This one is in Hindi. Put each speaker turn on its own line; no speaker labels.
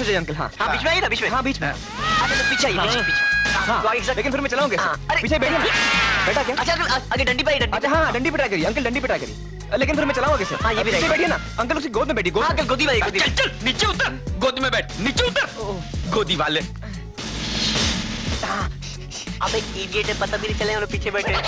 अंकल हाँ।
हाँ बीच में आइए ना बीच में।
हाँ बीच में।
अच्छा तो पीछे आइए पीछे पीछे।
हाँ।
तो
लेकिन फिर मैं चलाऊँगे
हाँ, अरे-
पीछे बैठिए ना। बैठा क्या?
अच्छा अंकल, आगे डंडी पे आइए डंडी
अच्छा हाँ डंडी पे ट्राई करिए अंकल डंडी पे ट्राई करिए। लेकिन फिर मैं चलाऊँगा कैसे
हाँ, ये भी रहेगा।
बैठिए ना। अंकल उसकी गोद में बैठिए गोद
हाँ, अंकल गोदी वाले गोदी
चल चल नीचे उतर। गोद में बैठ नीचे उतर। गोदी वाले।
अबे इडियट है पता भी नहीं चले हम लोग पीछे बैठे।
ए,